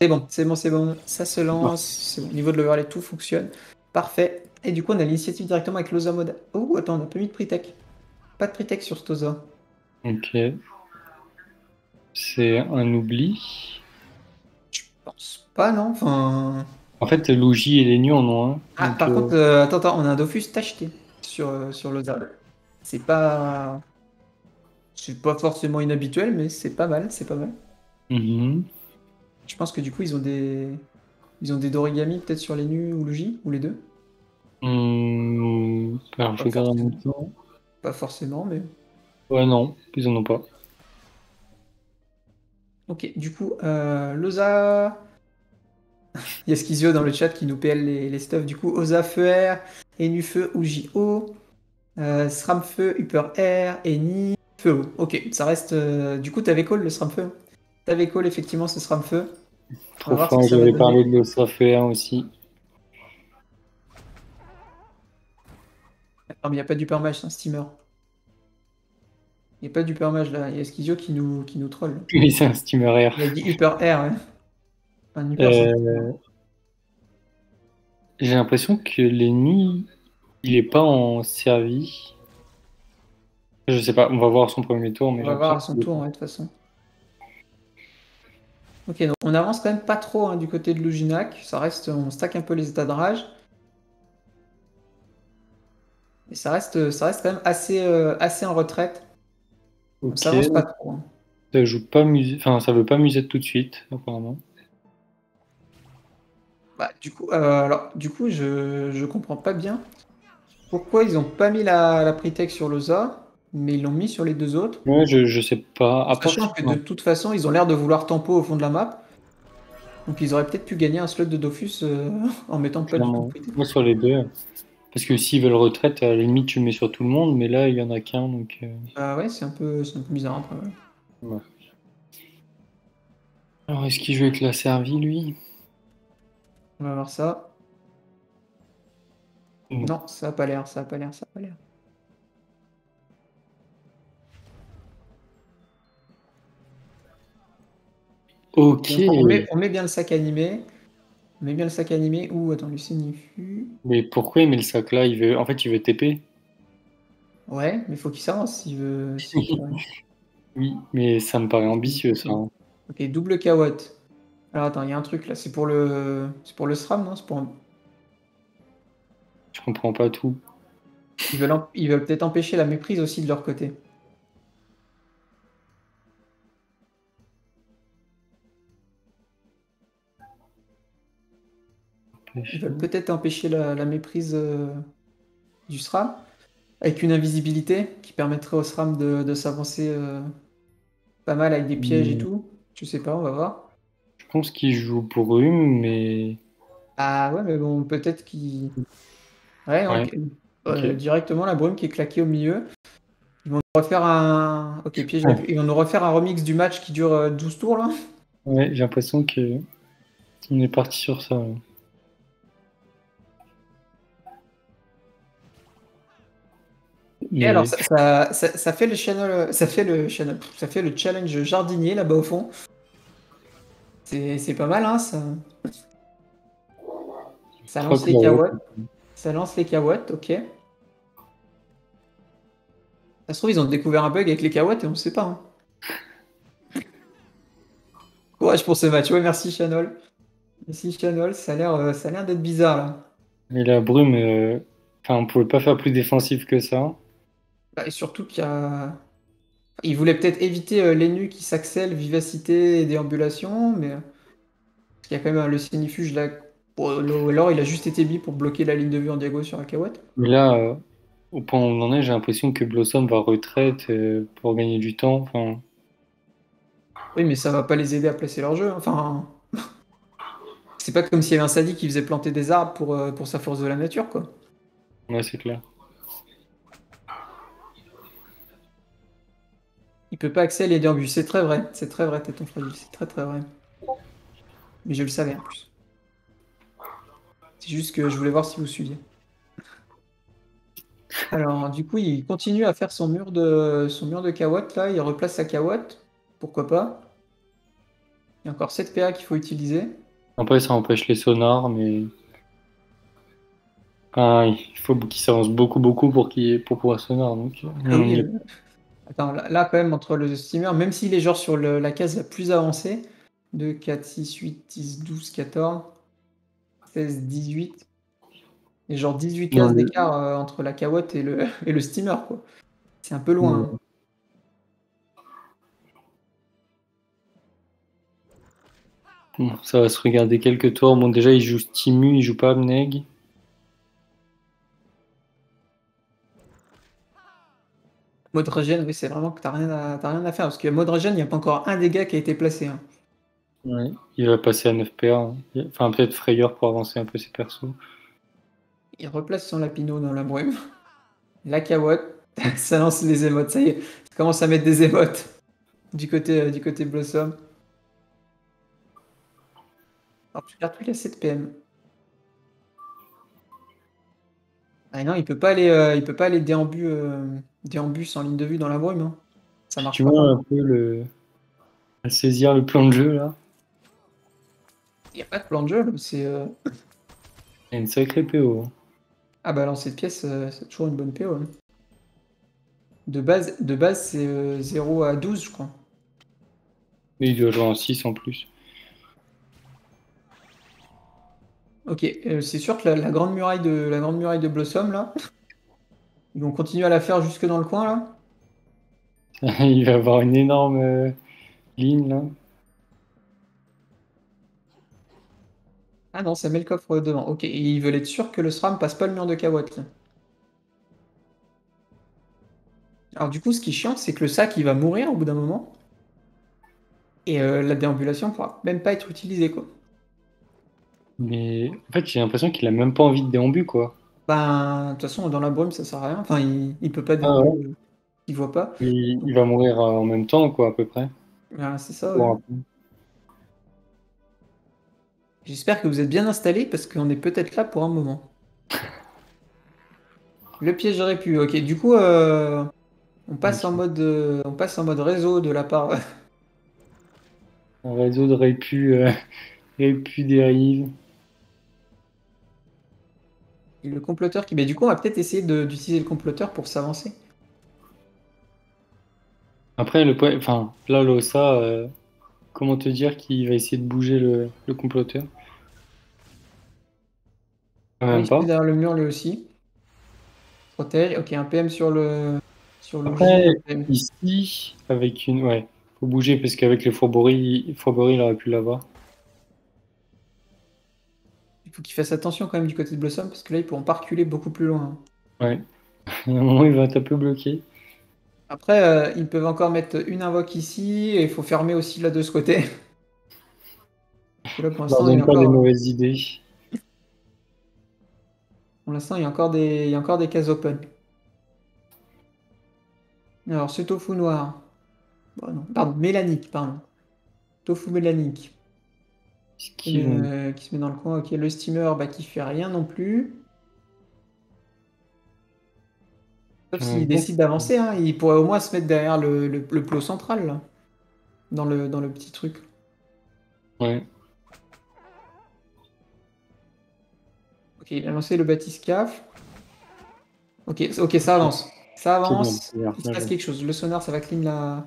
C'est bon, c'est bon, c'est bon. Ça se lance. C'est bon. Au niveau de l'overlay, tout fonctionne. Parfait. Et du coup, on a l'initiative directement avec l'Osa Mode. Oh, attends, on n'a pas mis de Pritech. Pas de Pritech sur cet Osa. Ok. C'est un oubli. Je pense pas, non Enfin. En fait, Luigi et les nus en ont un. Ah, par euh, contre, euh, attends, attends, on a un Dofus tacheté sur, euh, sur l'Osa. C'est pas. C'est pas forcément inhabituel, mais c'est pas mal, c'est pas mal. mhm. Je pense que du coup, ils ont des. Ils ont des Dorigami peut-être sur les nus ou le J, ou les deux Hmm, Alors, je regarde en même temps. Pas forcément, mais. Ouais, non, ils en ont pas. Ok, du coup, euh, l'Osa. Il y a Skizio dans le chat qui nous PL les, les stuffs. Du coup, Osa Feu R, Enu Feu ou JO, euh, Sram Feu, Upper R, Eni Feu O. Ok, ça reste. euh, Du coup, t'avais call le Sram Feu T'avais call effectivement ce Sram Feu? On va Trop fort, va j'avais parlé de l'Osaféa aussi. Non, mais il n'y a pas d'Uppermage, c'est un steamer. Il n'y a pas d'Uppermage là. Il y a Skizio qui nous, qui nous troll. Oui, c'est un steamer R. Il a dit Upper R, ouais. Un Upper, c'est- Euh, J'ai l'impression que Lenny, il est pas en servi. Je sais pas, on va voir son premier tour, mais On va voir à son tour, de toute façon. Ok, donc on avance quand même pas trop hein, du côté de Luginac. Ça reste, on stack un peu les états de rage. Et ça reste, ça reste quand même assez, euh, assez en retraite. pas trop. hein. ça joue pas enfin ça veut pas musette tout de suite, apparemment. Bah, du coup, euh, alors, du coup, je, je comprends pas bien pourquoi ils ont pas mis la, la Pritech sur l'Oza, mais ils l'ont mis sur les deux autres. Ouais, je, je sais pas. À Sachant que de toute façon, ils ont l'air de vouloir tempo au fond de la map. Donc ils auraient peut-être pu gagner un slot de Dofus euh, en mettant pas du Pritech. Moi sur les deux. Parce que s'ils veulent retraite, à la limite tu le mets sur tout le monde, mais là il y en a qu'un donc. euh, Ah ouais, c'est un peu, un peu bizarre après. ouais. Alors est-ce qu'il joue avec la servie lui? On va voir ça. Non, ça a pas l'air, ça a pas l'air, ça a pas l'air. Ok. On met, on met bien le sac animé. On met bien le sac animé. Ouh, attends, Lucinifu. Mais pourquoi il met le sac là? Il veut... En fait il veut TP. Ouais, mais faut qu'il s'avance s'il veut. Oui, mais ça me paraît ambitieux ça. hein. Ok, double Kawat. Alors attends, il y a un truc là, c'est pour le. C'est pour le SRAM, non? C'est pour. Je comprends pas tout. Ils veulent, em- ils veulent peut-être empêcher la méprise aussi de leur côté. Ils veulent peut-être empêcher la, la méprise euh, du SRAM avec une invisibilité qui permettrait au SRAM de, de s'avancer euh, pas mal avec des pièges et Mm. tout. Je sais pas, on va voir. Je pense qu'il joue Brume, mais. Ah ouais, mais bon, peut-être qu'ils. Ouais. Euh, directement la brume qui est claquée au milieu. Ils vont nous refaire un. Ok, piège. Ils vont nous refaire un remix du match qui dure euh, 12 tours là. Ouais, j'ai l'impression que. On est parti sur ça. là. Et Mais- alors, ça, ça, ça- ça fait le channel, ça fait le channel, ça fait le challenge jardinier là-bas au fond. C'est pas mal, hein, ça. Ça lance les que la- kawatt. Ça lance les kawatt, ok. Ça se trouve, ils ont découvert un bug avec les kawatt et on ne sait pas. hein. Courage pour ce match. Ouais, merci Chanol. Merci Chanol, ça a l'air euh, ça a l'air d'être bizarre là. Mais la brume, euh, enfin, on pouvait pas faire plus défensif que ça. Bah, et surtout qu'il y a. Il voulait peut-être éviter euh, les nus qui s'accèlent, vivacité et déambulation, mais. Parce qu'il y a quand même euh, le Sénifuge là. Ou alors il a juste été mis pour bloquer la ligne de vue en diago sur Akawat. Mais là, euh, au point où on en est, j'ai l'impression que Blossom va retraite euh, pour gagner du temps. Oui, mais ça va pas les aider à placer leur jeu. Enfin. C'est pas comme s'il y avait un sadi qui faisait planter des arbres pour, pour sa force de la nature, quoi. ouais, c'est clair. Il peut pas accéder les déambules. C'est très vrai. C'est très vrai, Téton Fragile. C'est très très vrai. Mais je le savais en plus. C'est juste que je voulais voir si vous suiviez. Alors, du coup, il continue à faire son mur de son mur de Kawat là. Il replace sa Kawat. Pourquoi pas? Il y a encore 7 PA qu'il faut utiliser. Après, ça empêche les sonars, mais. Il faut qu'il s'avance beaucoup, beaucoup pour, qu'il pour pouvoir sonar. Donc, Ah oui, Attends, là, là, quand même, entre le steamer, même s'il est genre sur le- la case la plus avancée, 2, 4, 6, 8, 10, 12, 14, 16, 18, et genre 18 Non, cases le- d'écart euh, entre la cawotte et le, et le steamer, quoi. C'est un peu loin. Ouais. hein. Bon, ça va se regarder quelques tours. Bon, déjà, il joue Stimu, il joue pas Amneg. Mode regen, oui, c'est vraiment que t'as rien, à- rien à faire, parce que mode regen, il n'y a pas encore un dégât qui a été placé. hein. Ouais. Il va passer à 9 PA. hein. Enfin, peut-être Frayeur pour avancer un peu ses persos. Il replace son lapino dans la brume. La cawotte, ça lance les émotes, ça y est, ça commence à mettre des émotes du côté, euh, du côté Blossom. Alors, tu regardes plus la 7 PM. Ah non, il peut pas aller, euh, il peut pas aller déambu, euh, déambus en ligne de vue dans la brume. hein. Ça marche Tu pas. vois un peu le. à saisir le plan de jeu là. Il n'y a pas de plan de jeu, là, c'est. euh, Il y a une sacrée PO. hein. Ah bah lancer de pièce, euh, c'est toujours une bonne PO. hein. De base, de base c'est euh, 0 à 12, je crois. Mais il doit jouer en 6 en plus. Ok, euh, c'est sûr que la, la grande muraille de la grande muraille de Blossom là, ils vont continuer à la faire jusque dans le coin là. il va avoir une énorme euh, ligne là. Ah non, ça met le coffre devant. Ok, et ils veulent être sûrs que le SRAM passe pas le mur de Kawat. Alors du coup, ce qui est chiant, c'est que le sac il va mourir au bout d'un moment. Et euh, la déambulation pourra même pas être utilisée quoi. Mais en fait, j'ai l'impression qu'il a même pas envie de déambu quoi. Ben, de toute façon, dans la brume, ça sert à rien. Enfin, il, il peut pas Ah déambuler. Il voit pas. Il, il va mourir euh, en même temps quoi, à peu près. Ah, c'est ça. ouais. J'espère que vous êtes bien installés parce qu'on est peut-être là pour un moment. Le piège aurait pu. Ok, du coup, euh, on passe en mode, euh, on passe en mode réseau de la part. un réseau aurait pu, euh, aurait pu dérive. Et le comploteur qui. Mais du coup, on va peut-être essayer d'utiliser le comploteur pour s'avancer. Après, le point, enfin, là, l'OSA, euh, comment te dire qu'il va essayer de bouger le, le comploteur? Quand Ah, même il pas. derrière le mur lui aussi. Protège. Ok, un PM sur le. Sur le Après, ici, avec une. Ouais, faut bouger parce qu'avec les fourberies, il aurait pu l'avoir. Il faut qu'il fasse attention quand même du côté de Blossom parce que là, ils pourront pas reculer beaucoup plus loin. Ouais. Il y a un moment, il va être un peu bloqué. Après, euh, ils peuvent encore mettre une invoque ici et il faut fermer aussi là de ce côté. Là, pour l'instant, il y a pas des encore, mauvaises idées. pour l'instant, il y a encore des, il y a encore des cases open. Alors, ce tofu noir. Bon, non, pardon, mélanique, pardon. Tofu mélanique. Qui, vont- euh, qui se met dans le coin. Ok, le steamer bah, qui fait rien non plus. Sauf s'il bon. décide d'avancer, hein, il pourrait au moins se mettre derrière le, le, le plot central, là. Dans le, dans le petit truc. Ouais. Ok, il a lancé le batiscaf. Ok, ok, ça avance. Ça avance. C'est Il se passe quelque chose. Le sonar, ça va clean la.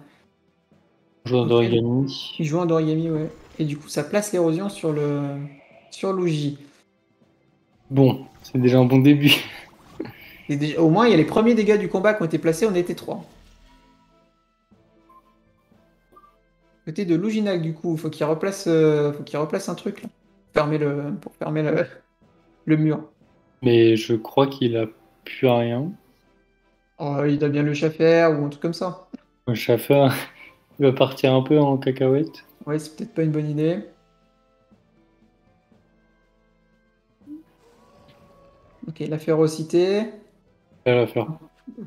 Joueur d'origami. Il joue en origami, ouais. Et du coup, ça place l'érosion sur le sur l'ouji. Bon, c'est déjà un bon début. Et déjà- au moins, il y a les premiers dégâts du combat qui ont été placés. On était trois. Côté de Luginac, du coup, faut qu'il replace, euh, faut qu'il replace un truc là. Fermer le, pour fermer le, le mur. Mais je crois qu'il a plus rien. Oh, il doit bien le chat faire ou un truc comme ça. Le chauffeur, il va partir un peu en cacahuète. Ouais, c'est peut-être pas une bonne idée. Ok, la férocité. Va faire.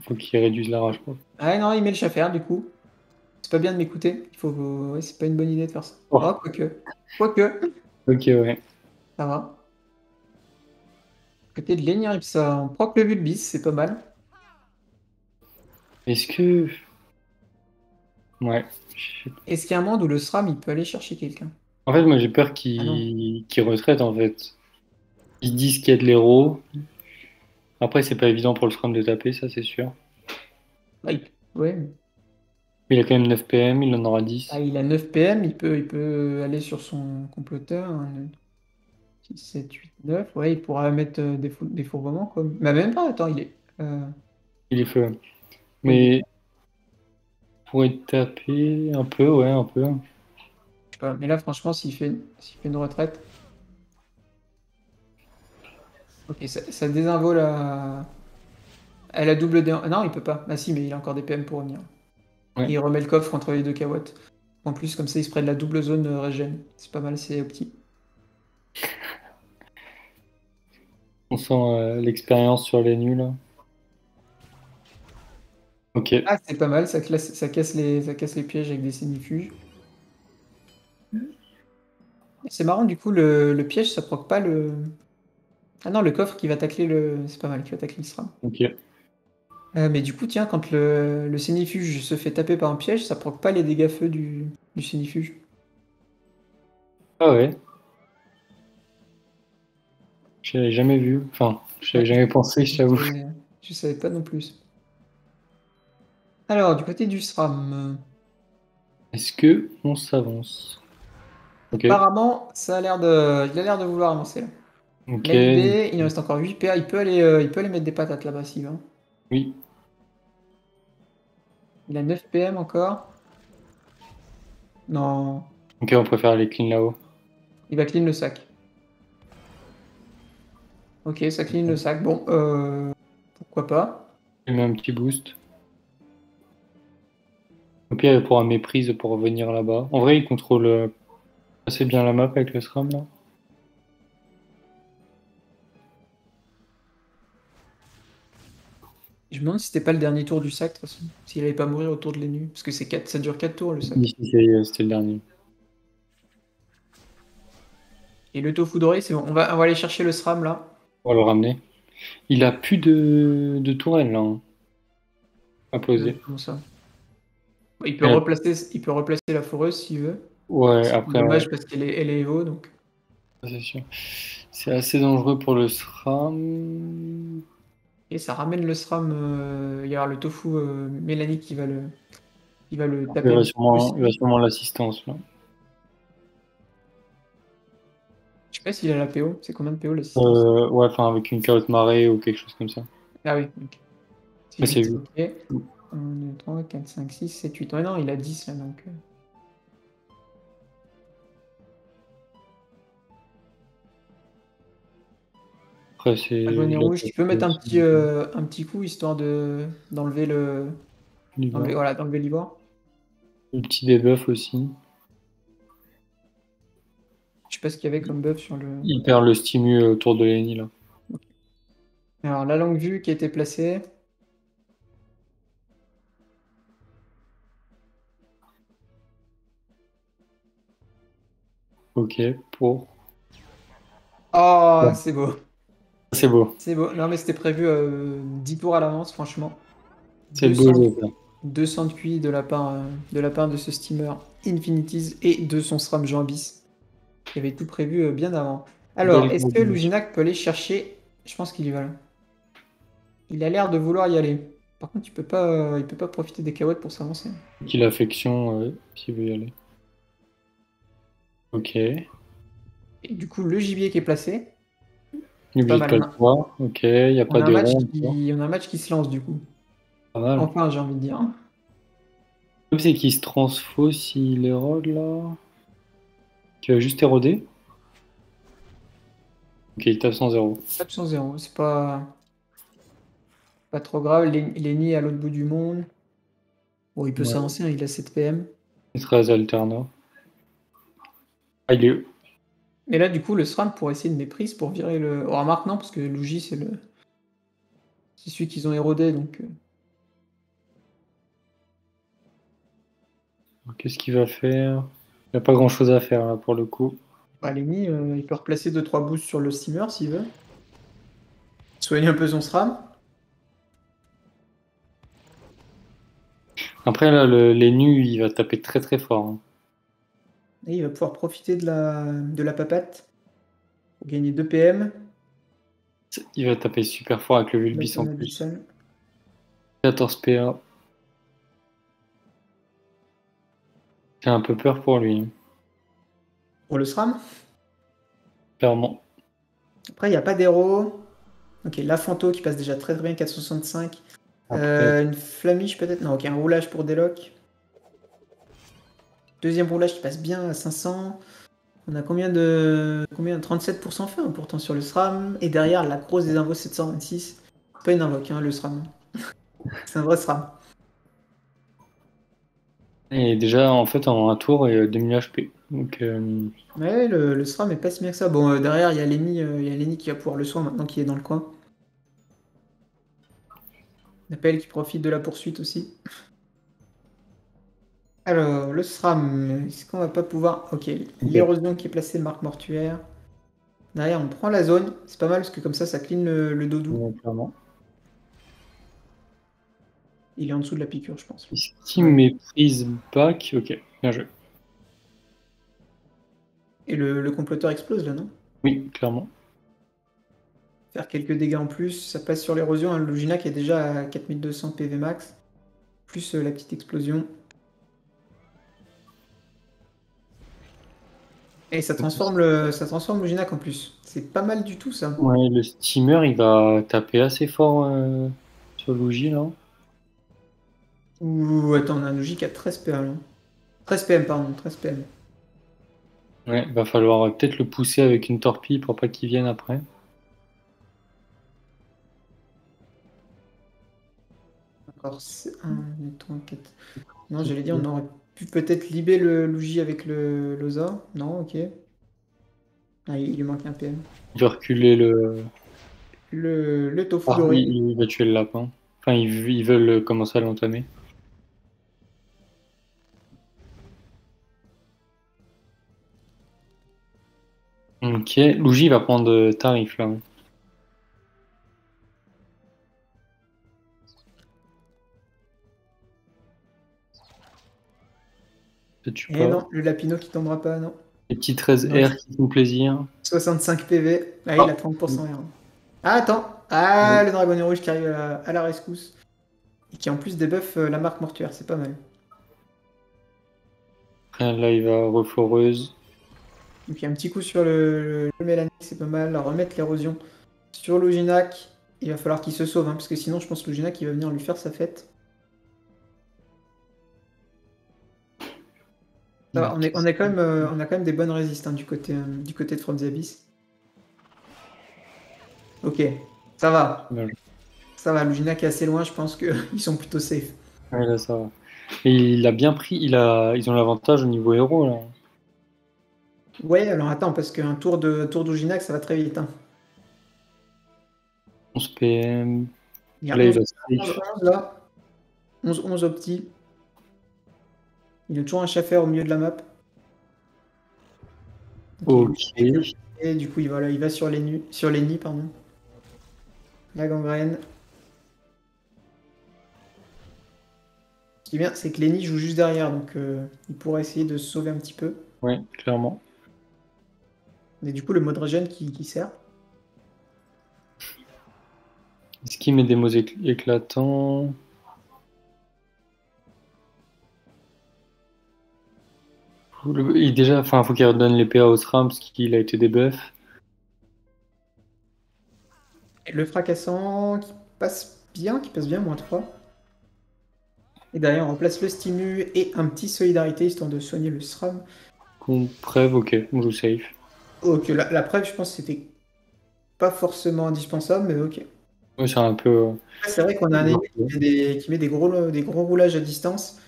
Faut qu'il réduise la rage. quoi. Ah non, il met le chaffer du coup. C'est pas bien de m'écouter. Il faut. Ouais, c'est pas une bonne idée de faire ça. Oh. Oh, quoique. Quoique. Ok, ouais. Ça va. Côté de l'Enyarip, ça. On proc le Bulbis, c'est pas mal. Est-ce que. Ouais. Est-ce qu'il y a un monde où le SRAM il peut aller chercher quelqu'un? En fait, moi j'ai peur qu'ils qu'ils retraitent en fait. Ils disent qu'il y a de l'héros. Après, c'est pas évident pour le Scrum de taper, ça c'est sûr. Ah, Ouais. Mais il a quand même 9 PM, il en aura 10. Ah, il a 9 PM, il peut, il peut aller sur son comploteur. 6, 7, 8, 9. Ouais, il pourra mettre euh, des, fou- des fourvoiements comme. Mais même pas, attends, il est. euh, Il est feu. Mais pour être tapé un peu, ouais, un peu. je sais pas. Mais là, franchement, s'il fait, s'il fait une retraite. Ok, ça, ça désinvole à. Elle a double dé... Non, il peut pas. Ah si, mais il a encore des PM pour revenir. Ouais. Il remet le coffre entre les deux kawatt. En plus, comme ça, il se prête la double zone euh, régène. C'est pas mal, c'est opti. On sent euh, l'expérience sur les nuls. Ok. Ah, c'est pas mal, ça, classe- ça, casse les, ça casse les pièges avec des sénifuges. C'est marrant, du coup, le, le piège, ça proc pas le. Ah non, le coffre qui va tacler le. C'est pas mal, qui va tacler le SRAM. Ok. Euh, mais du coup, tiens, quand le, le sénifuge se fait taper par un piège, ça proc pas les dégâts feu du, du sénifuge. Ah ouais. Je l'avais jamais vu. Enfin, je l'avais jamais pensé, je t'avoue. Je savais pas non plus. Alors, du côté du SRAM, Est-ce que on s'avance apparemment, ça a l'air de. Il a l'air de vouloir avancer là. Il en reste encore 8 PA, il peut aller, euh, il peut aller mettre des patates là-bas s'il veut. Oui. Il a 9 PM encore. Non, Ok, on préfère aller clean là-haut. il va clean le sac. Ok, ça clean le sac. Bon, euh, pourquoi pas. Il met un petit boost. Au pire, il pourra méprise pour revenir là-bas. En vrai, il contrôle euh, assez bien la map avec le SRAM là. Je me demande si c'était pas le dernier tour du sac de toute façon. S'il allait pas mourir autour de l'ennemi. Parce que c'est 4, ça dure 4 tours le sac. C'est- c'était le dernier. Et le tofu doré, c'est bon. On va, on va aller chercher le SRAM là. On va le ramener. Il a plus de, de tourelle là. hein. À poser. Comment ça? Il, peut replacer, il peut replacer la foreuse s'il veut. Ouais, C'est après, dommage ouais, parce qu'elle est, elle est Evo donc. c'est sûr. C'est assez dangereux pour le SRAM. Et ça ramène le SRAM. euh, il y aura le tofu euh, Mélanie qui va le, qui va le Il taper. il va sûrement l'assistance là. Je sais pas s'il a la PO. C'est combien de PO l'assistance? Euh, ouais, enfin avec une carotte marée ou quelque chose comme ça. Ah oui, ok. C'est vu. Ok. 1, 2, 3, 4, 5, 6, 7, 8. Ouais, non, il a 10 là donc. euh. Après, c'est. Rouge. Tu peux mettre un petit, euh, un petit coup histoire de d'enlever le. d'enlever- voilà, d'enlever l'ivoire. Le petit debuff aussi. Je sais pas ce qu'il y avait comme buff sur le. Il perd le stimu autour de Lenny là. Alors, la longue vue qui a été placée. Ok, pour. Oh, Ouais. c'est beau. C'est beau. C'est beau. Non, mais c'était prévu euh, 10 tours à l'avance, franchement. C'est le 200 beau jeu. là. 200 de QI de la part, euh, de la part de ce steamer Infinities et de son SRAM Jean Bis. Il avait tout prévu euh, bien avant. Alors, est-ce que. Luginac peut aller chercher? Je pense qu'il y va là. Il a l'air de vouloir y aller. Par contre, il peut pas, euh, il peut pas profiter des carottes pour s'avancer. Qu'il affection s'il veut y aller. Ok. Et du coup, le gibier qui est placé. N'oublie Pas pas le toit. Ok, il n'y a On pas a, de match rond. qui, on a un match qui se lance du coup. Pas mal. Enfin, j'ai envie de dire. Le c'est qu'il se transfo s'il érode là. Qui va juste éroder. Ok, il tape sans zéro. Tape sans zéro, c'est pas pas trop grave. Lenny est à l'autre bout du monde. Bon, il peut Ouais. s'avancer, hein, il a 7 PM. Il sera à Alterna. Ah, il est. Mais là, du coup, le SRAM pourrait essayer de méprise pour virer le. Oh, remarque, non, parce que Luigi, c'est le. C'est celui qu'ils ont érodé, donc. euh, Qu'est-ce qu'il va faire? Il n'y a pas grand chose à faire là pour le coup. Bah, euh, il peut replacer 2-3 boosts sur le steamer s'il veut. Soigner un peu son SRAM. Après là, le, les nus, il va taper très très fort. hein. Et il va pouvoir profiter de la, de la papate pour gagner 2 PM. Il va taper super fort avec le Vulbis en plus. 14 PA. J'ai un peu peur pour lui. Pour le SRAM? Clairement. Après, il n'y a pas d'héros. Ok, la Fanto qui passe déjà très très bien, 465. Euh, une flamiche peut-être? Non, ok, un roulage pour Deloc. Deuxième roulage qui passe bien à 500. On a combien de. Combien 37% fait hein, pourtant sur le SRAM. Et derrière, la grosse des invos 726. Pas une invoque, hein, le SRAM. C'est un vrai SRAM. Et déjà, en fait, en un tour, il y a 2000 HP. Donc, euh, Ouais, le, le SRAM est pas si bien que ça. Bon, euh, derrière, il y a Lenny, il y a Lenny qui va pouvoir le soin maintenant qu'il est dans le coin. Appel qui profite de la poursuite aussi. Alors, le SRAM, est-ce qu'on va pas pouvoir... Ok, l'érosion qui est placée, marque mortuaire. Derrière, on prend la zone. C'est pas mal parce que comme ça, ça clean le, le doudou. clairement. Il est en dessous de la piqûre, je pense. Qui méprise back Ok, bien joué. Et le, le comploteur explose là, non? Oui, clairement. Faire quelques dégâts en plus. Ça passe sur l'érosion. Le Lugina qui est déjà à 4200 PV max. Plus euh, la petite explosion. Et ça transforme le, ça transforme Luginac en plus. C'est pas mal du tout ça. Ouais, le steamer il va taper assez fort euh, sur Luigi là. Ouh, attends, on a un Luigi qui a 13 PM. 13 PM, pardon, 13 PM. Ouais, va falloir peut-être le pousser avec une torpille pour pas qu'il vienne après. Alors, c'est 1, 2, 3, 4. Non, j'allais dire, on aurait peut-être libérer le Luigi avec le Loza. Non, ok. Ah, il lui manque un PM. Il va reculer le. Le, le tofu Ah, il, il va tuer le lapin. Enfin, ils, ils veulent commencer à l'entamer. Ok, Luigi va prendre tarif là. Et pas. non, le Lapino qui tombera pas, non. Les petits 13 Non. R qui font plaisir. 65 PV. Ah, Oh. il a 30% R. Ah, attends. Ah, le Dragon Rouge qui arrive à la, à la rescousse. Et qui en plus débuff euh, la marque mortuaire, c'est pas mal. Après, là, il va refloreuse. Donc il y a un petit coup sur le, le c'est pas mal. Remettre l'érosion sur Luginac. Il va falloir qu'il se sauve, hein, parce que sinon je pense que Luginac il va venir lui faire sa fête. Ça va, on, est, on, est quand même, euh, on a quand même des bonnes résistes hein, du, côté, euh, du côté de From the Abyss. Ok, ça va. Bien. Ça va, Luginac est assez loin, je pense qu'ils sont plutôt safe. Ouais, là, ça va. Et il a bien pris. Il a, ils ont l'avantage au niveau héros là. Ouais, alors attends, parce qu'un tour de tour d'Uginac, ça va très vite. Hein. 11 PM. Il y a Là, il 11, va safe. 11 là. 11, 11 opti. Il a toujours un chaffer au milieu de la map. Ok. Et du coup, il va, là, il va sur les sur les nids, pardon. La gangrène. Ce qui est bien, c'est que Lenny joue juste derrière, donc euh, il pourra essayer de se sauver un petit peu. Ouais, clairement. Et du coup, le mode régène qui, qui sert. Est-ce qu'il met des mots écl- éclatants il déjà, enfin, faut qu'il redonne les PA au SRAM parce qu'il a été débuff. Le fracassant qui passe bien, qui passe bien, moins 3. Et derrière, on remplace le stimu et un petit solidarité histoire de soigner le SRAM. Qu'on preuve, ok, on joue safe. Ok, la, la preuve, je pense que c'était pas forcément indispensable, mais ok. Ouais, c'est un peu. euh, C'est vrai qu'on a un ennemi qui met des, qui met des gros, des gros roulages à distance.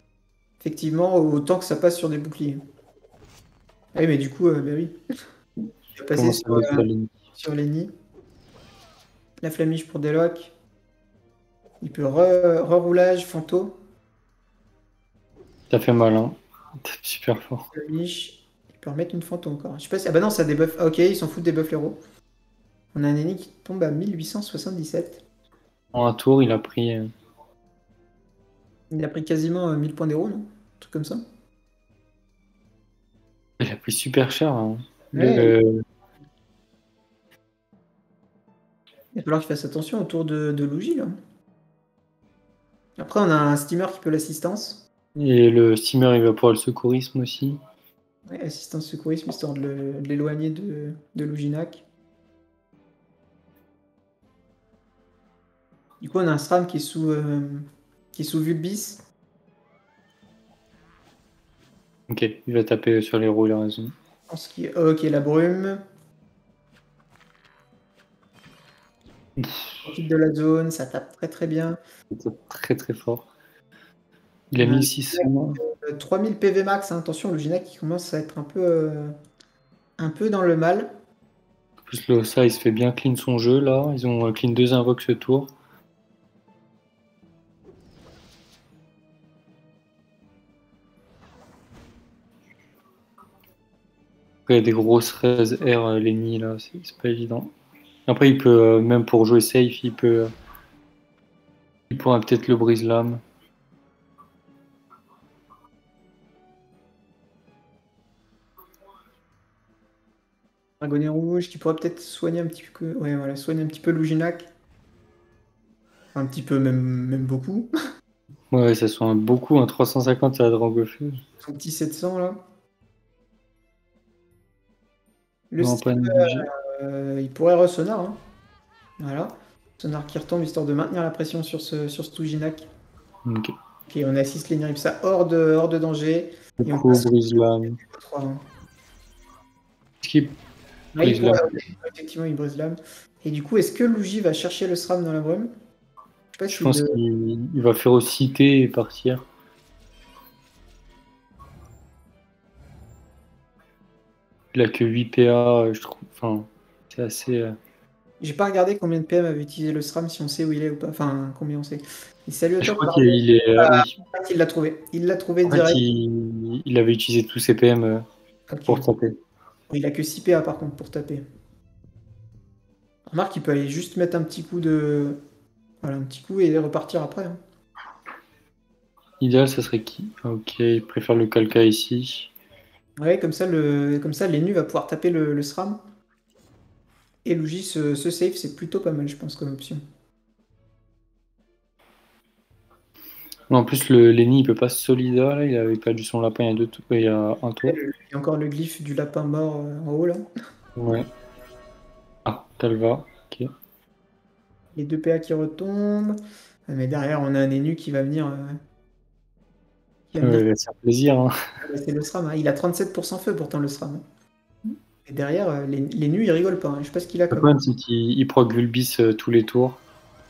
Effectivement, autant que ça passe sur des boucliers. Ah oui, mais du coup, euh, bah oui. Il va passer sur, va, euh, sur les nids. La flamiche pour Deloc. Il peut re- reroulage, fanto, Ça fait mal, hein. Tape super fort. flamiche. Il peut remettre une fanto encore. Je sais pas si... Ah bah non, ça débuff. Ah, ok, ils s'en foutent des buffs l'héros. On a un ennemi qui tombe à 1877. En un tour, il a pris. euh, Il a pris quasiment euh, 1000 points d'héros, non? Un truc comme ça. Il a pris super cher. hein. Ouais. Le- Il va falloir qu'il fasse attention autour de, de Luigi, là. Après, on a un steamer qui peut l'assistance. Et le steamer, il va pouvoir le secourisme aussi. Ouais, assistance secourisme, histoire de l'éloigner de, de Luginac. Du coup, on a un SRAM qui est sous, euh, qui est sous Vulbis. Ok, il va taper sur les roues, il a raison. Ok, la brume. Profite de la zone, ça tape très très bien. Très très fort. Il a. 1600. Euh, 3000 PV max, hein. attention, Luginac qui commence à être un peu, euh, un peu dans le mal. En plus, le ça, il se fait bien clean son jeu là. Ils ont euh, clean deux invoques ce tour. Après, il y a des grosses res R, euh, Lenny là, c'est pas évident. Après, il peut, euh, même pour jouer safe, il peut. euh, il pourra peut-être le brise-lame. Dragonnet rouge qui pourrait peut-être soigner un petit peu. Ouais, voilà, soigner un petit peu Luginac. Un petit peu, même, même beaucoup. Ouais, ça soigne beaucoup, un 350 à la Drangofeu. Son petit 700 là. Le euh, il pourrait re-sonar. hein. Voilà. Sonar qui retombe histoire de maintenir la pression sur ce, sur. Ok. Ok, on assiste les Niripsa hors de, hors de danger. Du Et on passe- brise-lame. 3, hein. Skip. Ouais, il Brise pourrait- effectivement, il brise l'âme. Et du coup, est-ce que Luigi va chercher le SRAM dans la brume? Je pense qu'il il va faire et partir. Il a que 8 PA, euh, je trouve. Enfin, c'est assez. euh, J'ai pas regardé combien de PM avait utilisé le SRAM, si on sait où il est ou pas. Enfin, combien on sait. Et salut à Je toi, crois pardon. qu'il est. euh, Ah, oui. En fait, il l'a trouvé. Il l'a trouvé En fait, direct. il, il avait utilisé tous ses PM euh, pour taper. Il a que 6 PA par contre pour taper. Remarque, il peut aller juste mettre un petit coup de. Voilà, un petit coup et repartir après. hein. Idéal, ça serait qui? Ok, il préfère le Kalka ici. Ouais, comme ça, le... comme ça, Lenu va pouvoir taper le, le SRAM. Et Luigi, ce, ce save, c'est plutôt pas mal, je pense, comme option. En plus, le Lenny, il peut pas solida, là. Il avait perdu son lapin il y a, deux tours- il y a un tour. Il y a encore le glyphe du lapin mort euh, en haut là. Ouais. Ah, Talva. Ok. Les deux PA qui retombent. Ah, Mais derrière, on a un Enu qui va venir. euh, c'est un plaisir. hein. C'est le SRAM. hein. Il a 37% feu pourtant le SRAM. Et derrière, euh, les, les nus, ils rigolent pas. hein. Je sais pas ce qu'il a Le problème, c'est qu'il il proc euh, tous les tours.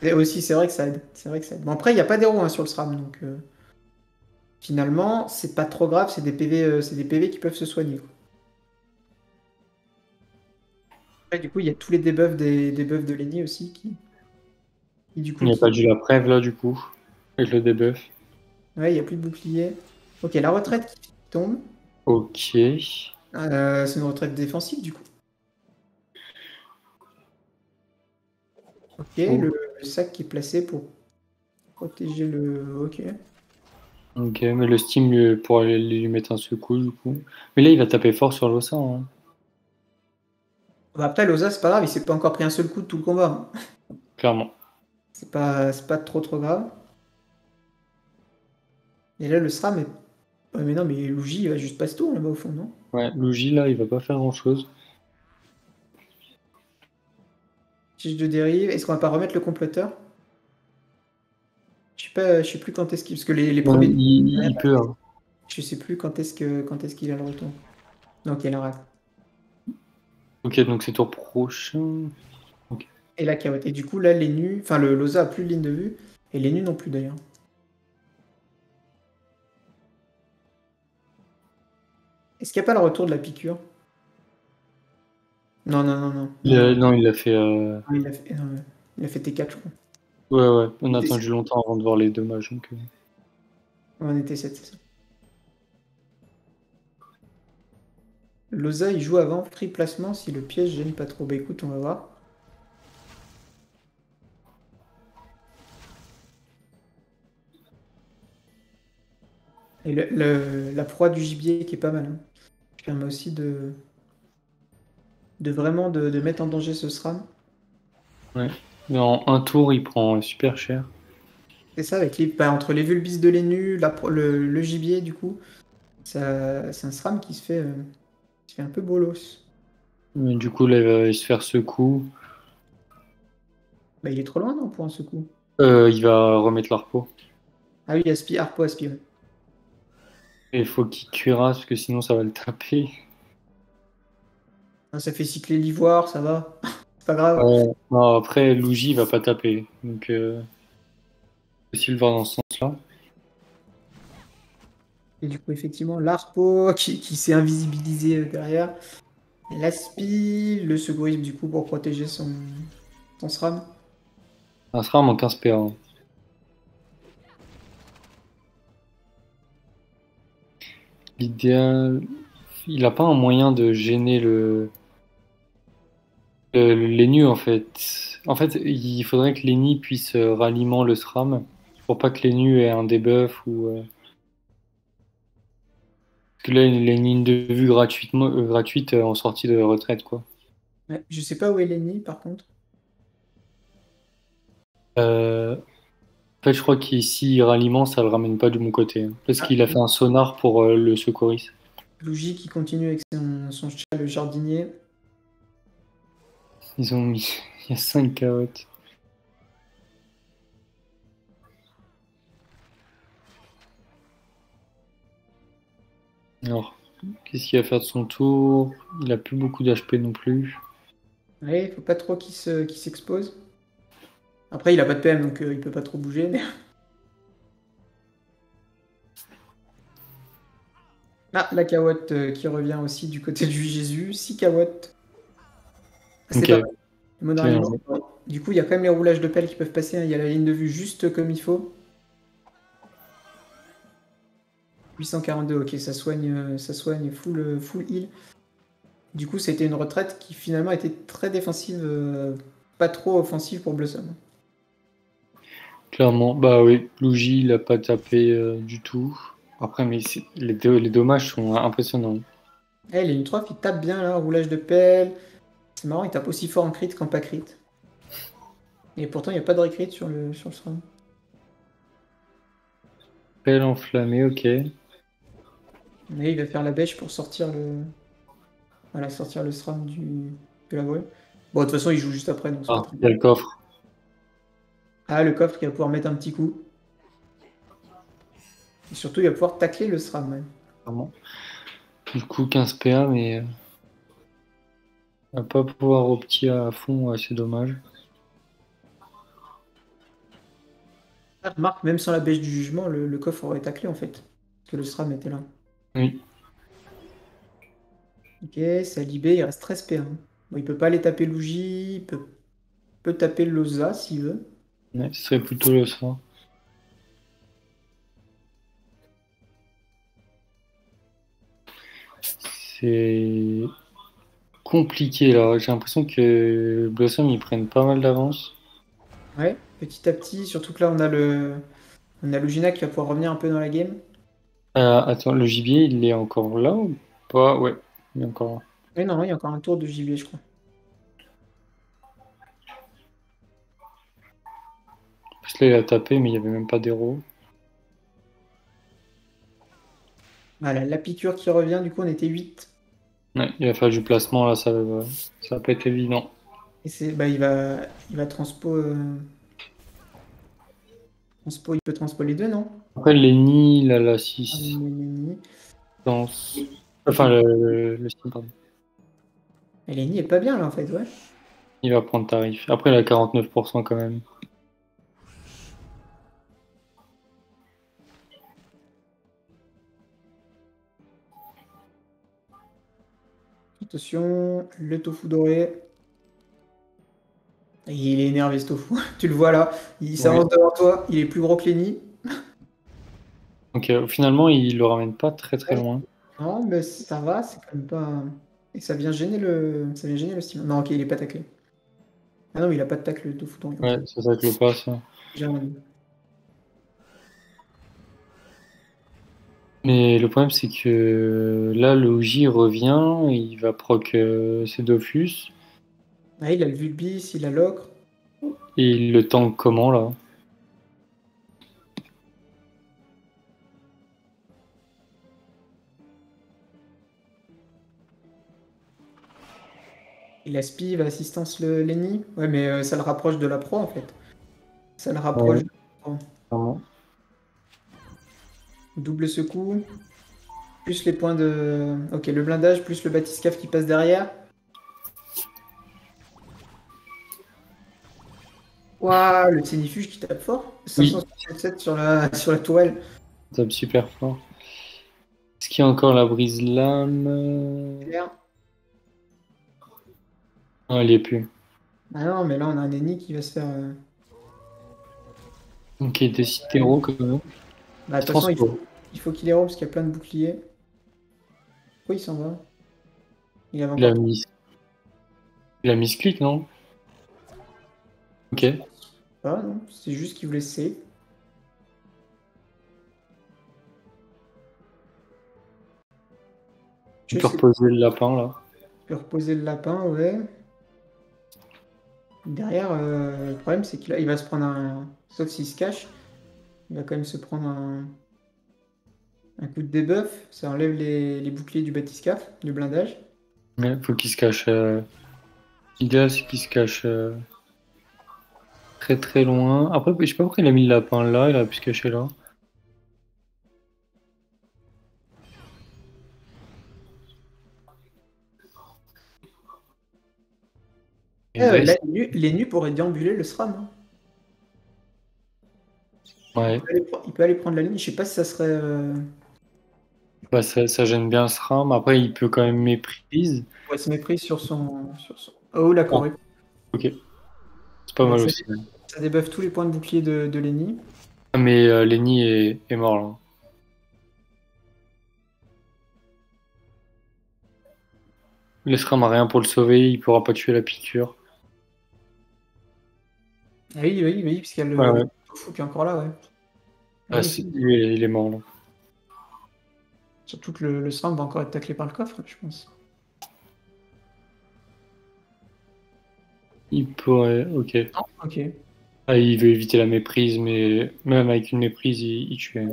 Et aussi, c'est vrai que ça aide. C'est vrai que ça aide. Bon, après, il n'y a pas d'héros hein, sur le SRAM. Donc, euh, finalement, c'est pas trop grave. C'est des, PV, c'est des PV qui peuvent se soigner. quoi. Après, du coup, il y a tous les debuffs des, des buffs de Lenny aussi qui. qui, du coup, Il n'y a qui- pas dû la preuve, là, du coup. Avec le debuff. Ouais, il n'y a plus de bouclier. Ok, la retraite qui tombe. Ok. Euh, c'est une retraite défensive du coup. Ok, Oh. le, sac qui est placé pour protéger le. Ok. Ok, mais le Steam lui, pour aller lui mettre un secousse, du coup. Mais là, il va taper fort sur l'Ossa. Hein. Bah, après, Loza, c'est pas grave, il s'est pas encore pris un seul coup de tout le combat. hein. Clairement. C'est pas, c'est pas trop trop grave. Et là, le SRAM est. Ouais, mais non, mais Luigi, il va juste passer tour là-bas au fond, non? Ouais, Luigi, là, il va pas faire grand-chose. Tige de dérive. Est-ce qu'on va pas remettre le comploteur? Je sais pas, je sais plus quand est-ce qu'il. Parce que les, les premiers. il, il peut. hein. Je sais plus quand est-ce que quand est-ce qu'il a le retour. Donc il a un rack. Ok, donc c'est tour prochain. Et la carotte. Et du coup là les nus, enfin le Loza a plus de ligne de vue et les nus non plus d'ailleurs. Est-ce qu'il n'y a pas le retour de la piqûre? Non non non non. Il a- non, il a fait. euh, Ah, Il a fait, non, il a fait T4 je crois. Ouais, ouais, on a attendu longtemps avant de voir les dommages. Donc, euh, On était 7 c'est ça. Loza il joue avant free placement si le piège gêne pas trop. Bah écoute on va voir. Et le, le- la proie du gibier qui est pas mal. hein. Permet aussi de, de vraiment de, de mettre en danger ce SRAM. Mais en un tour, il prend super cher. C'est ça, avec les, bah, entre les vulbis de l'énu, le, le gibier, du coup, c'est un SRAM qui se fait, euh, qui fait un peu bolos. Mais du coup, là, il va se faire ce coup. Bah, il est trop loin, non, pour un secours. Euh, il va remettre l'arpo. Ah oui, aspi, harpo, aspi. ouais. Il faut qu'il cuirasse, parce que sinon, ça va le taper. Ah, ça fait cycler l'ivoire, ça va. c'est pas grave. Non, après, Luigi, il va pas taper. Donc, euh... aussi le voir dans ce sens-là. Et du coup, effectivement, l'harpo qui, qui s'est invisibilisé euh, derrière. L'aspi, le secourisme, du coup, pour protéger son, son SRAM. Un SRAM en 15 PA. L'idéal, il a pas un moyen de gêner le, le- l'ENU en fait. En fait, il faudrait que l'ENI puisse euh, ralliement le SRAM pour pas que l'ENU ait un debuff ou. euh, Parce que là, il a une ligne de vue gratuitement, euh, gratuite euh, en sortie de retraite quoi. Ouais, je sais pas où est Lenny, par contre. Euh, fait, je crois qu'ici, ralliement, ça le ramène pas de mon côté. hein. Parce qu'il a fait un sonar pour euh, le secourisme. Luigi qui continue avec son, son chat, le jardinier. Ils ont mis. Il y a 5 carottes. Alors, qu'est-ce qu'il va faire de son tour? Il a plus beaucoup d'HP non plus. Ouais, faut pas trop qu'il se, qu'il s'expose. Après, il a pas de PM, donc euh, il peut pas trop bouger. Mais... Ah, la cawotte euh, qui revient aussi du côté du Jésus. 6 cawottes. Ah, c'est pas mal. Du coup, il y a quand même les roulages de pelle qui peuvent passer. hein. Il y a la ligne de vue juste comme il faut. 842, ok, ça soigne, euh, ça soigne full, full heal. Du coup, c'était une retraite qui finalement était très défensive, euh, pas trop offensive pour Blossom. Clairement, bah oui, Luigi, il a pas tapé euh, du tout. Après, mais c'est- les, do- les dommages sont impressionnants. Eh, les Nutrof, il tape bien là, roulage de pelle. C'est marrant, il tape aussi fort en crit qu'en pas crit. Et pourtant, il n'y a pas de recrit sur le, sur le SRAM. Pelle enflammée, ok. Mais il va faire la bêche pour sortir le. Voilà, sortir le SRAM du... de la brume. Bon, de toute façon, il joue juste après. Donc c'est Ah, pas très- il y a le coffre. Ah, le coffre qui va pouvoir mettre un petit coup. Et surtout, il va pouvoir tacler le SRAM. ouais. Clairement. Du coup, 15 PA, mais. euh, On va pas pouvoir opti à fond, euh, c'est dommage. Ah, Remarque, même sans la bêche du jugement, le, le coffre aurait taclé en fait. Parce que le SRAM était là. Oui. Ok, c'est Alibé, il reste 13 PA. hein. Bon, il peut pas aller taper Luigi, il peut, peut taper Loza s'il veut. Ouais, ce serait plutôt le soin. C'est compliqué là. J'ai l'impression que Blossom ils prennent pas mal d'avance. Ouais, petit à petit, surtout que là on a le. On a Lugina qui va pouvoir revenir un peu dans la game. Euh, attends, le gibier il est encore là ou pas? Ouais, il est encore là. Mais non, il y a encore un tour de gibier, je crois. Là il a tapé, mais il y avait même pas d'héros. Voilà, la piqûre qui revient, du coup on était 8. Ouais, il va faire du placement là, ça va, ça va pas être évident. Et c'est. Bah il va. Il va transpo. euh, Transpo, il peut transpo les deux, non? Après, Lenny, il a la Ah, 6 mais- mais- dans... Enfin, le, le, pardon. mais Lenny est pas bien là en fait, ouais. Il va prendre tarif. Après, il a 49% quand même. Attention, le tofu doré. Il est énervé ce tofu. tu le vois là. Il s'avance devant toi. Il est plus gros que Lenny. Donc, euh, finalement, il le ramène pas très très Ouais. loin. Non, mais ça va, c'est quand même pas. Et ça vient gêner le. Ça vient gêner le Steam. Non, ok, il est pas taclé. Ah non, mais il a pas de tacle le tofu doré. Ouais, ça que le passe. J'ai Mais le problème, c'est que là, le OJ revient, il va proc euh, ses Dofus, Ah, il a le Vulbis, il a l'Ocre. et il le tank comment là? Il a Spi, il a assistance le Lenny. Ouais, mais euh, ça le rapproche de la pro en fait. Ça le rapproche. Ouais. de la pro. Double secours. Plus les points de. Ok, le blindage, plus le batiscaf qui passe derrière. Waouh, le Tsenifuge qui tape fort. Oui. 567 sur la, sur la tourelle. Il tape super fort. Est-ce qu'il y a encore la brise lame? Claire. Non, il n'y est plus. Ah non, mais là on a un ennemi qui va se faire. euh, Donc il était citero quand même. Bah, de toute façon, il faut il faut qu'il les robe parce qu'il y a plein de boucliers. Pourquoi il s'en va? Il a encore. mis. Il a mis ce clic, non? Ok. pas, non C'est juste qu'il voulait essayer. Tu peux reposer le lapin là. Je peux reposer le lapin, ouais. Derrière, euh, le problème, c'est qu'il il va se prendre un. Sauf s'il se cache, il va quand même se prendre un. Un coup de debuff. Ça enlève les, les boucliers du batiscaf, du blindage. Il faut qu'il se cache. euh, L'idéal, c'est qu'il se cache euh, très très loin. Après, je sais pas pourquoi il a mis le lapin là, il a pu se cacher là. Nus- les nus pourraient déambuler le SRAM. hein. Ouais, Il peut aller pre- Il peut aller prendre la ligne. Je sais pas si ça serait. euh, bah, ça, ça gêne bien ce ram. Après, il peut quand même méprise. Ouais, se méprise sur son. Sur son... Oh, la corée. Ok. C'est pas mal Ça, aussi. Ça débuffe tous les points de bouclier de, de Lenny. Ah, Mais euh, Lenny est, est mort là. Le SRAM a rien pour le sauver, il pourra pas tuer la piqûre. Ah oui, oui, oui, parce a le Ouais, qui est encore là, ouais. Ah, Oui, lui, il est mort là. Surtout que le, le SRAM va encore être taclé par le coffre, je pense. Il pourrait. Ok. Non Ok. Ah, il veut éviter la méprise, mais même avec une méprise, il, il tue.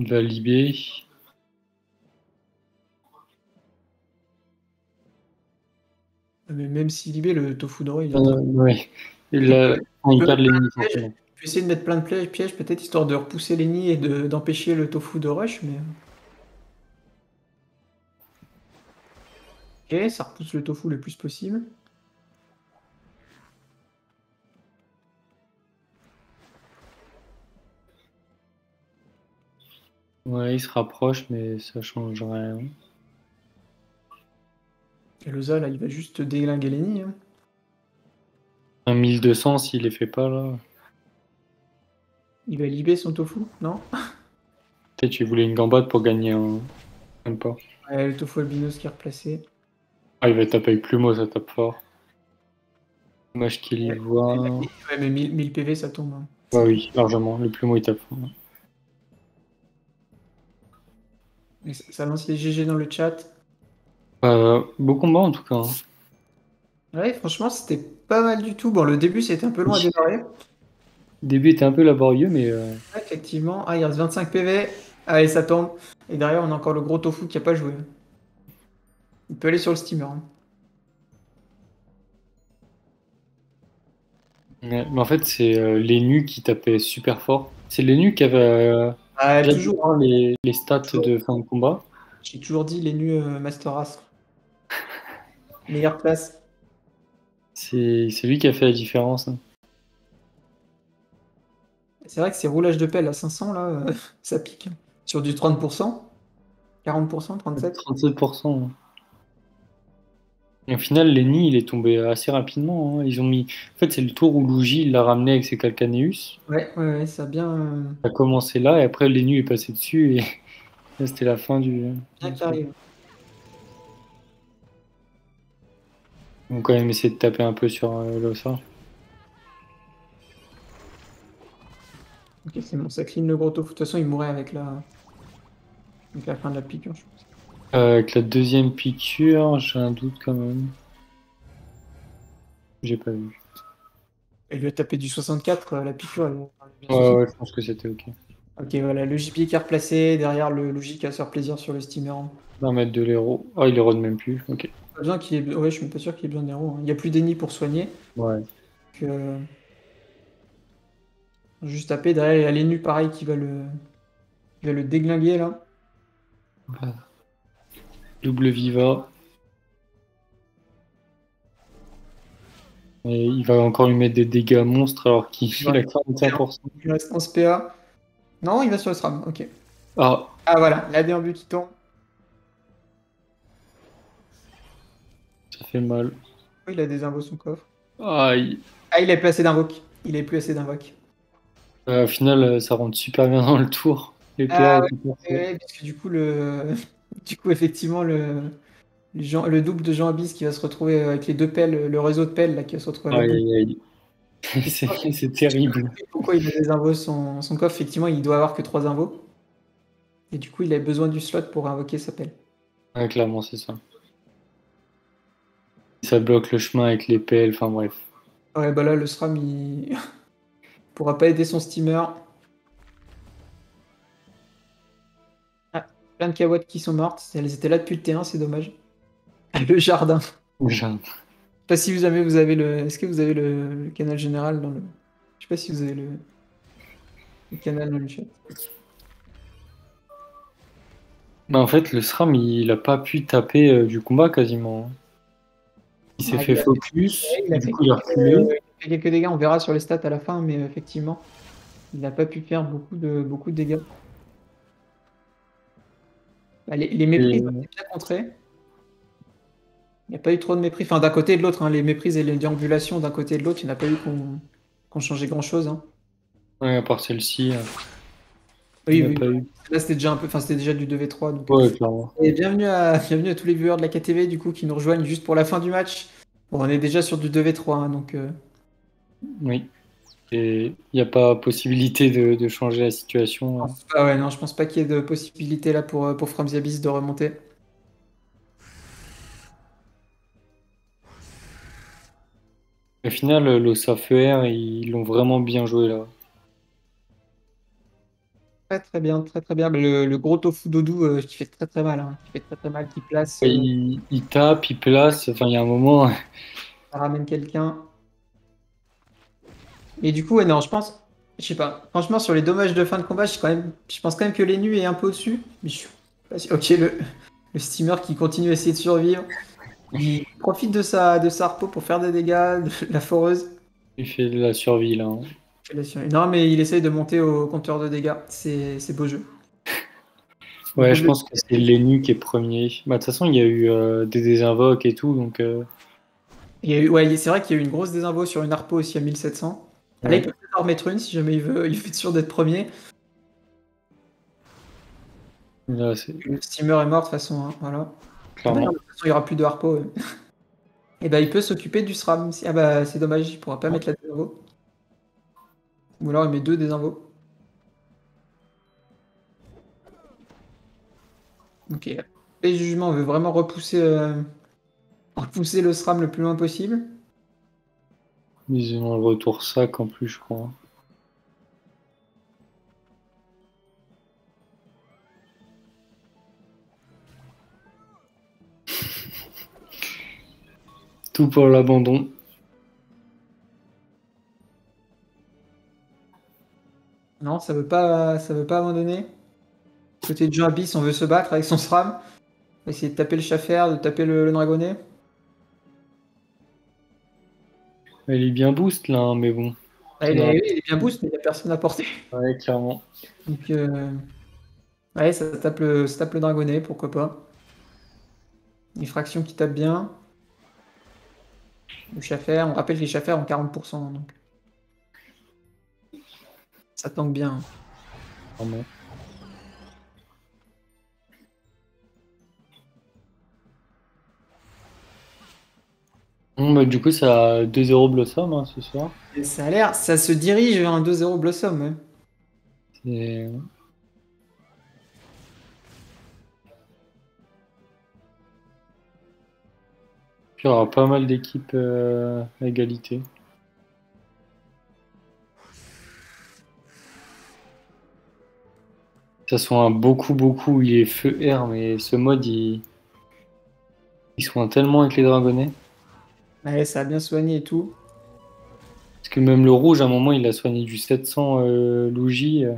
Il va libérer. Mais même s'il libère le tofu doré, il, Euh, ouais. Il, a- il perd l'ennemi. forcément. peut essayer de mettre plein de pièges, peut-être histoire de repousser Lenny et de- d'empêcher le tofu de rush, mais. Ok, ça repousse le tofu le plus possible. Ouais, il se rapproche, mais ça change rien. Et le Za, là, il va juste déglinguer Lenny. hein. Un 1200 s'il les fait pas là. Il va libérer son tofu, non? Peut-être qu'il voulait une gambade pour gagner un. Même pas. Ouais, le tofu albinos qui est replacé. Ah, il va taper avec plumeau, ça tape fort. Dommage qu'il y voit. Ouais, mais 1000, 1000 PV, ça tombe. hein. Ouais, oui, largement. Le plumeau, il tape fort. Et ça, lance les GG dans le chat. Euh, beau combat en tout cas. hein. Ouais, franchement, c'était pas mal du tout. Bon, le début, c'était un peu long à démarrer. Le début était un peu laborieux, mais euh, Ouais, effectivement. Ah, il reste 25 PV. Allez, ça tombe. Et derrière, on a encore le gros tofu qui a pas joué. Il peut aller sur le steamer. hein. ouais, mais en fait, c'est euh, les nus qui tapaient super fort. C'est les nus qui avaient euh, Ah, toujours. voir les, les stats de fin de combat. J'ai toujours dit les nus euh, Master Race. Meilleure place. C'est c'est lui qui a fait la différence. hein. C'est vrai que ces roulages de pelle à 500, là, euh, ça pique. hein. Sur du 30%. 40%, 37%. 37%. Et au final, Lenny, il est tombé assez rapidement. hein. Ils ont mis. En fait, c'est le tour où Luigi l'a ramené avec ses Calcaneus. Ouais, ouais, ouais, ça a bien, euh, Ça a commencé là, et après Lenny est passé dessus, et là, c'était la fin du. bien carré. On va quand même essayer de taper un peu sur euh, l'ossa. Ok, c'est bon, ça clean le gros tofu. De toute façon, il mourrait avec la, avec la fin de la piqûre, je pense. Euh, avec la deuxième piqûre, j'ai un doute quand même. J'ai pas vu. Il lui a tapé du 64, euh, la piqûre. elle- elle- Ouais, ouais, je pense que c'était ok. Ok, voilà, le gibier qui est replacé, derrière le logique à se faire plaisir sur le steamer. Un mètre de l'héros. Ah, il les même plus. Ok. Pas besoin qu'il ait... Ouais, je suis pas sûr qu'il ait besoin d'héros. hein. Il n'y a plus d'ennemis pour soigner. Ouais. euh, Juste taper, derrière il y a les nus pareil qui va le, qui va le déglinguer là. Double Viva. Et il va encore lui mettre des dégâts monstres alors qu'il il a Ouais. 45%. Il reste 11 PA. Non, il va sur le SRAM, ok. Ah, Ah voilà, la déambule qui tombe. ça fait mal. Oh, il a des invos son coffre. Aïe. Ah, il a plus assez d'invoques. Il a plus assez d'invoques. Euh, au final, euh, ça rentre super bien dans le tour. Les Ah PA. Ouais, parce que du coup, le... du coup effectivement, le... le Jean- le double de Jean Abyss qui va se retrouver avec les deux pelles, le réseau de pelles là, qui va se retrouver Aïe, aïe, aïe. C'est terrible. Pourquoi il a des invos son, son coffre? Effectivement, il doit avoir que 3 invos. Et du coup, il a besoin du slot pour invoquer sa pelle. Ouais, clairement, c'est ça. Ça bloque le chemin avec les PL, enfin bref. Ouais, bah là, le SRAM, il pourra pas aider son steamer. Plein de kawatt qui sont mortes. Elles étaient là depuis le terrain, c'est dommage. Ah, Le jardin. Je sais pas si vous avez, vous avez le. Est-ce que vous avez le, le canal général dans le. Je sais pas si vous avez le, le canal dans le chat. Bah, en fait, le SRAM, il a pas pu taper euh, du combat quasiment. Il s'est Ah, fait il focus, Il a du fait coup il a reculé. euh, il a fait quelques dégâts, on verra sur les stats à la fin, mais effectivement, il n'a pas pu faire beaucoup de, beaucoup de dégâts. Bah, les, les méprises Et- ont été bien contrés. Il n'y a pas eu trop de mépris. Enfin, d'un côté et de l'autre, hein, les méprises et les déambulations d'un côté et de l'autre, il n'y en a pas eu qu'on changé grand-chose. hein. Ouais, à part celle-ci, euh, Oui, oui. Là, c'était déjà un peu, enfin, c'était déjà du 2v3. Donc... Ouais, clairement. Et bienvenue à, bienvenue à tous les viewers de la KTV du coup qui nous rejoignent juste pour la fin du match. Bon, on est déjà sur du 2v3, hein, donc euh, Oui. Il n'y a pas possibilité de, de changer la situation. ah ouais, non, je pense pas qu'il y ait de possibilité là pour, euh, pour From the Abyss de remonter. Au final, l'OSA FER, ils l'ont vraiment bien joué là. Très très bien, très très bien. Le, le gros tofu doudou euh, qui fait très très mal, hein, qui fait très très mal, qui place, euh, Il, il tape, il place, enfin il y a un moment. ça ramène quelqu'un. Et du coup, ouais, non, je pense, je sais pas. Franchement, sur les dommages de fin de combat, je, quand même, je pense quand même que l'ENU est un peu au-dessus. Mais je suis pas sûr. Ok, le, le steamer qui continue à essayer de survivre. Il profite de sa, de sa repos pour faire des dégâts, de la foreuse. Il fait de la survie là. hein. Non, mais il essaye de monter au compteur de dégâts. C'est c'est beau jeu. Ouais, je pense que c'est Lenu qui est premier. Bah, de toute façon, il y a eu euh, des désinvoques et tout, donc euh, Il y a eu, ouais, c'est vrai qu'il y a eu une grosse désinvo sur une harpo aussi à 1700. Là, il peut peut-être en remettre une si jamais il veut. Il fait sûr d'être premier. là, Le steamer est mort de toute façon. hein, voilà. clairement. De toute façon, il n'y aura plus de harpo. Et bah, il peut s'occuper du SRAM. Ah bah, c'est dommage, il pourra pas mettre la désinvo. Ou alors il met deux désinvos. Ok. Et jugement, on veut vraiment repousser, euh, repousser le SRAM le plus loin possible. Ils ont le retour sac en plus, je crois. Tout pour l'abandon. Non, ça veut pas, ça veut pas abandonner. Côté de Abyss, on veut se battre avec son SRAM. Essayer de taper le Schaffer, de taper le Dragonnet. Elle est bien boost là, hein, mais bon. Ah, il, Ouais. est, il est bien boost, mais il n'y a personne à porter. Ouais, clairement. Donc, euh, ouais, ça tape, le, ça tape le Dragonnet, pourquoi pas. Une fraction qui tape bien. Le Schaffer, on rappelle que les Schaffer ont 40%. Donc. Ça tank bien. hein. Bah, du coup, ça a 2-0 Blossom hein, ce soir. Et ça a l'air, ça se dirige vers un 2-0 Blossom. Puis il y aura pas mal d'équipes euh, à égalité. Ça soit un beaucoup, beaucoup, il est feu R, mais ce mode, il, il soigne tellement avec les dragonnets. Ouais, ça a bien soigné et tout. Parce que même le rouge, à un moment, il a soigné du 700 euh, Lougi. euh.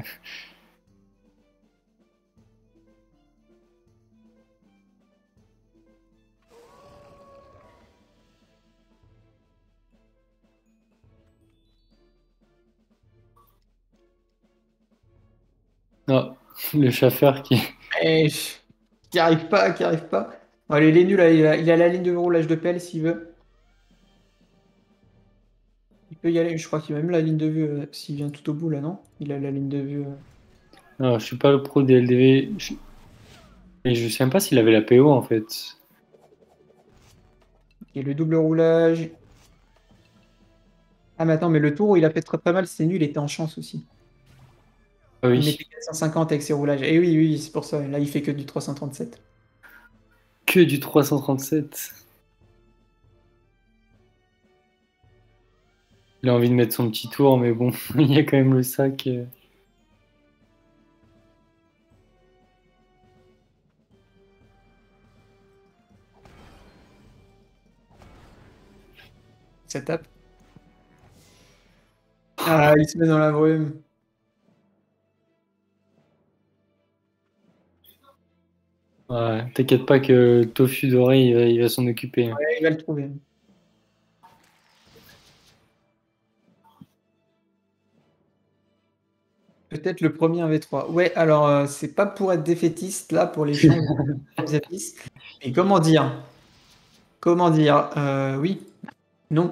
Ah, le chauffeur qui. Je- qui arrive pas, qui arrive pas. Allez, il est nul, il a, il a la ligne de roulage de pelle s'il veut. Il peut y aller, je crois qu'il a même la ligne de vue euh, s'il vient tout au bout là, non? Il a la ligne de vue. euh. Alors, je suis pas le pro des LDV. Je... Et je sais même pas s'il avait la PO en fait. Et le double roulage. Ah, mais attends, mais le tour où il a fait très très mal, c'est nul, il était en chance aussi. Ah Il oui, mettait 450 avec ses roulages. Et oui, oui, c'est pour ça. Là, il fait que du 337. que du 337. Il a envie de mettre son petit tour, mais bon, il y a quand même le sac. euh. Ça tape. Ah, il se met dans la brume. Ouais, t'inquiète pas que Tofu Doré, il va, il va s'en occuper. hein. Ouais, il va le trouver. Peut-être le premier 1v3. Ouais, alors euh, c'est pas pour être défaitiste là pour les Apis. Mais comment dire? Comment dire? Euh, Oui. Non.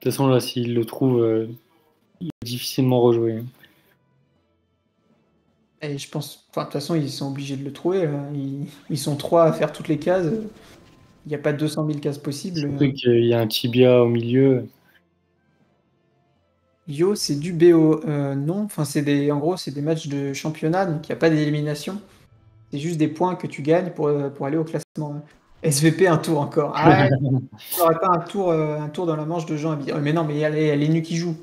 De toute façon, là, s'il le trouve, euh, il va difficilement rejouer. Et je pense. Enfin, de toute façon, ils sont obligés de le trouver. là. Ils, ils sont trois à faire toutes les cases. Il n'y a pas 200 000 cases possibles. Surtout qu'il y a un tibia au milieu. Yo, c'est du BO. Euh, non, enfin, c'est des, en gros, c'est des matchs de championnat, donc il n'y a pas d'élimination. C'est juste des points que tu gagnes pour, euh, pour aller au classement. SVP, un tour encore. Ah, il n'y aurait pas un tour, euh, un tour dans la manche de Jean. Oh, mais non, mais il y a les, il les nus qui jouent.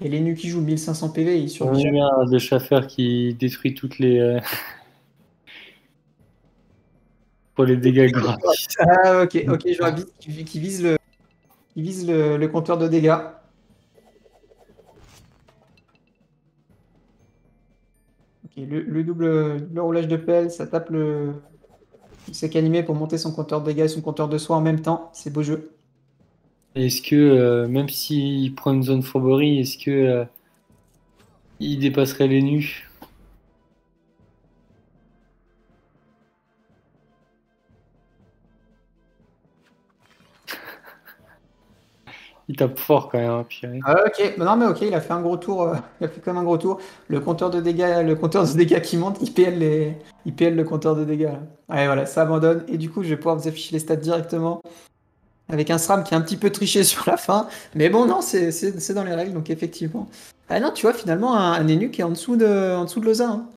A les nus qui jouent 1500 PV, ils survivent. a bien de Schaffer qui détruit toutes les. euh, pour les dégâts gratis. Ah, ok, ok, je vois qui, qui vise le, qui vise le, le compteur de dégâts. Ok, le, le double, double roulage de pelle, ça tape le, le sec animé pour monter son compteur de dégâts et son compteur de soin en même temps. C'est beau jeu. Est-ce que, euh, même s'il prend une zone fourberie, est-ce que euh, il dépasserait les nus? Il tape fort quand même, hein, purée. Ah, ok, non mais ok, il a fait un gros tour, euh, il a fait comme un gros tour. Le compteur de dégâts, le compteur de dégâts qui monte, il PL, les, il le compteur de dégâts. Ouais, voilà, ça abandonne. Et du coup, je vais pouvoir vous afficher les stats directement. Avec un SRAM qui a un petit peu triché sur la fin. Mais bon, non, c'est dans les règles, donc effectivement. Ah non, tu vois, finalement, un, un Enu qui est en dessous de, en dessous de Lausanne. hein.